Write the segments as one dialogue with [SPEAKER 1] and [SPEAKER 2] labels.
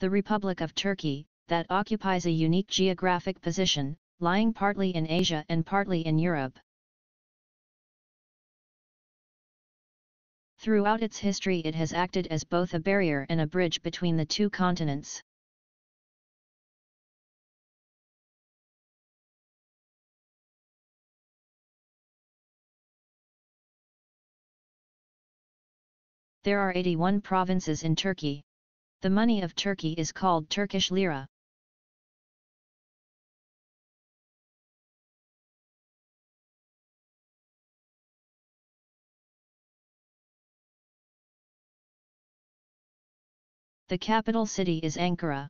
[SPEAKER 1] the Republic of Turkey, that occupies a unique geographic position, lying partly in Asia and partly in Europe. Throughout its history it has acted as both a barrier and a bridge between the two continents. There are 81 provinces in Turkey. The money of Turkey is called Turkish lira. The capital city is Ankara.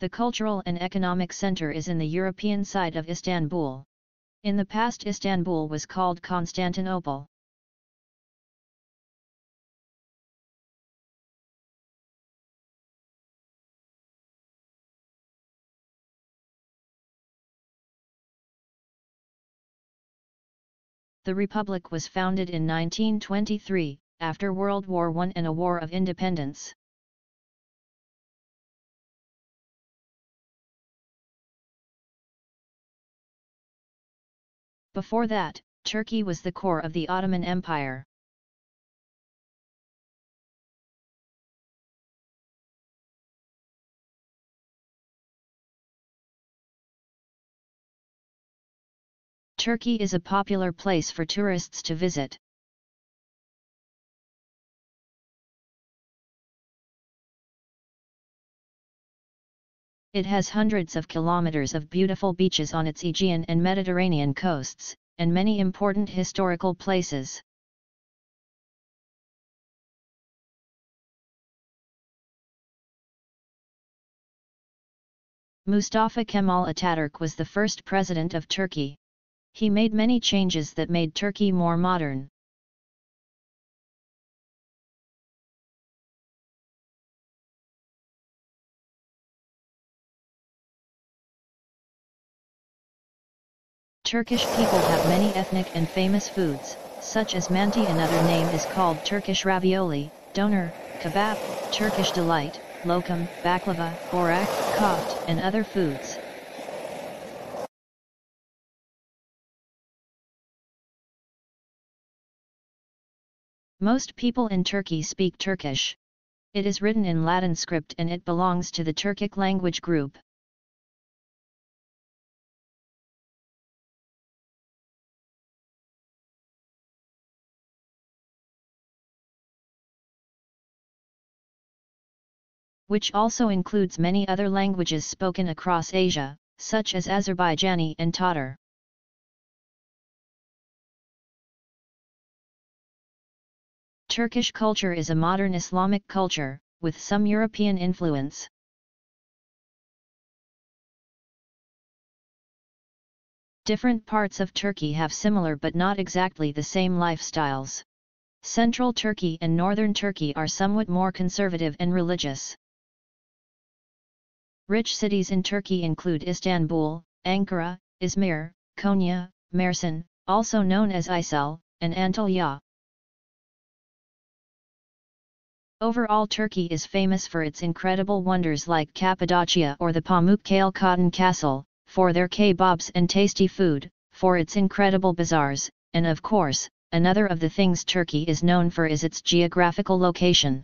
[SPEAKER 1] The cultural and economic center is in the European side of Istanbul. In the past Istanbul was called Constantinople. The Republic was founded in 1923, after World War I and a War of Independence. Before that, Turkey was the core of the Ottoman Empire. Turkey is a popular place for tourists to visit. It has hundreds of kilometers of beautiful beaches on its Aegean and Mediterranean coasts, and many important historical places. Mustafa Kemal Ataturk was the first president of Turkey. He made many changes that made Turkey more modern. Turkish people have many ethnic and famous foods, such as manti another name is called Turkish ravioli, doner, kebab, Turkish delight, lokum, baklava, borek, koft, and other foods. Most people in Turkey speak Turkish. It is written in Latin script and it belongs to the Turkic language group. Which also includes many other languages spoken across Asia, such as Azerbaijani and Tatar. Turkish culture is a modern Islamic culture, with some European influence. Different parts of Turkey have similar but not exactly the same lifestyles. Central Turkey and Northern Turkey are somewhat more conservative and religious. Rich cities in Turkey include Istanbul, Ankara, Izmir, Konya, Mersin, also known as Isel, and Antalya. Overall Turkey is famous for its incredible wonders like Cappadocia or the Pamukkale Cotton Castle, for their kebabs and tasty food, for its incredible bazaars, and of course, another of the things Turkey is known for is its geographical location.